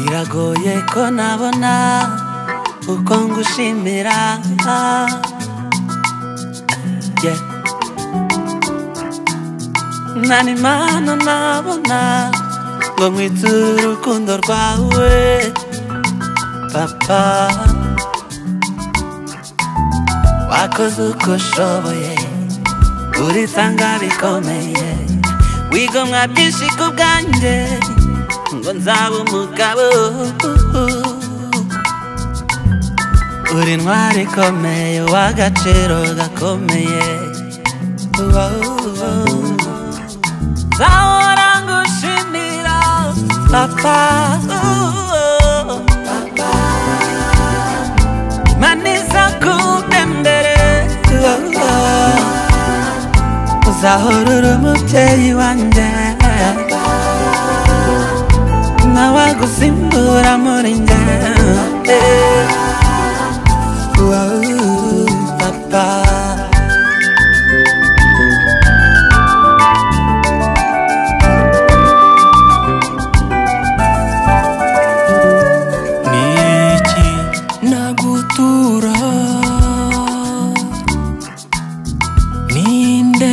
biragoye ko nabona uko ngushimira nta n'impano nabona ngo nkwiture urukundo rwawe. Papa. Wakoze uko ushoboye urisanga bikomeye. Wigomwa byinshi ku bwanjye. Ngo nzaba umugabo uri intwari ikomeye w'agaciro gakomeye nzahora ngushimira papa maniza kubembere uzahora uri umubyeyi wanjye kusimbura muringa eh. papa. Nichi nagutura ninde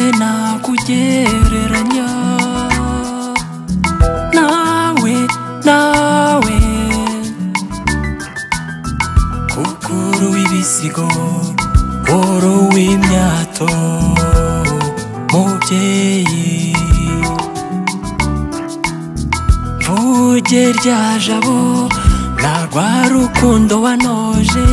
w'ibisigo uru w'imyato mubyeyi mvuge rya jabo na rwa rukundo wanoje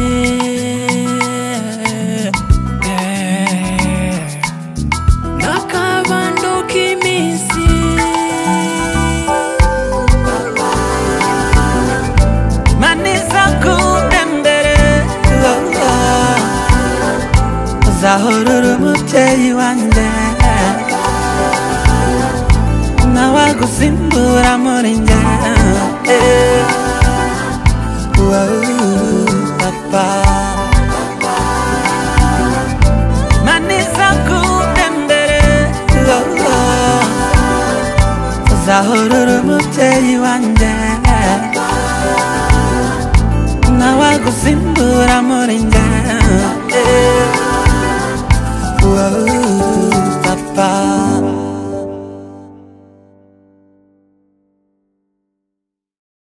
ahururumuteye iwanjye nawagusimbura muri njye eh. papa. Maniza kude mbere uzahururumuteye iwanjye nawagusimbura muri njye